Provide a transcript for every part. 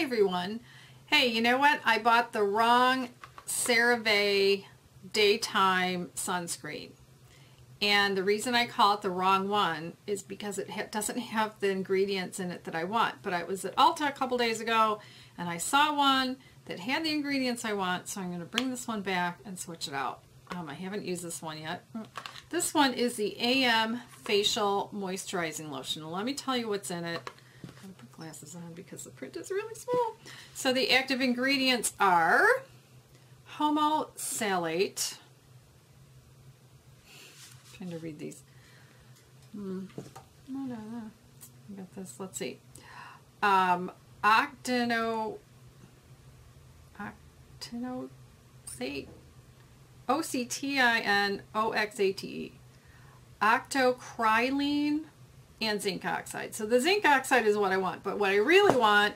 Everyone. Hey, you know what? I bought the wrong CeraVe daytime sunscreen. And the reason I call it the wrong one is because it ha doesn't have the ingredients in it that I want. But I was at Ulta a couple days ago and I saw one that had the ingredients I want, so I'm going to bring this one back and switch it out. Um, I haven't used this one yet. This one is the AM Facial Moisturizing Lotion. Let me tell you what's in it glasses on because the print is really small. So the active ingredients are homosalate. I'm trying to read these. Hmm. No, no, no. I got this. Let's see. Um, octano, octinosate, O-C-T-I-N-O-X-A-T-E. Octocrylene and zinc oxide. So the zinc oxide is what I want, but what I really want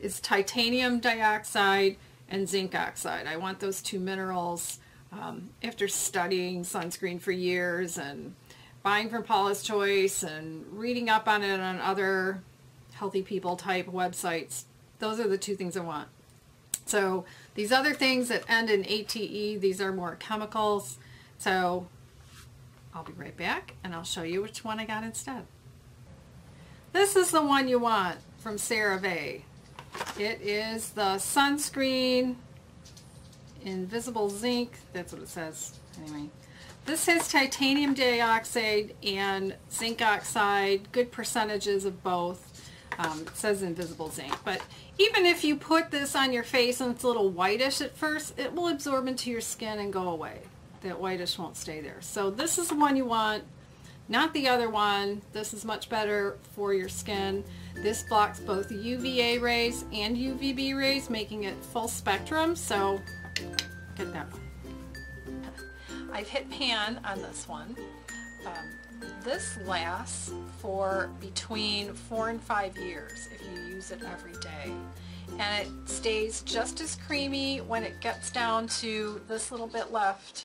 is titanium dioxide and zinc oxide. I want those two minerals um, after studying sunscreen for years and buying from Paula's Choice and reading up on it on other healthy people type websites. Those are the two things I want. So these other things that end in ATE, these are more chemicals. So I'll be right back and I'll show you which one I got instead. This is the one you want from CeraVe. It is the sunscreen invisible zinc. That's what it says. Anyway, this has titanium dioxide and zinc oxide, good percentages of both. Um, it says invisible zinc, but even if you put this on your face and it's a little whitish at first, it will absorb into your skin and go away. That whitish won't stay there. So this is the one you want not the other one. This is much better for your skin. This blocks both UVA rays and UVB rays, making it full spectrum, so get that one. I've hit pan on this one. Um, this lasts for between four and five years if you use it every day. And it stays just as creamy when it gets down to this little bit left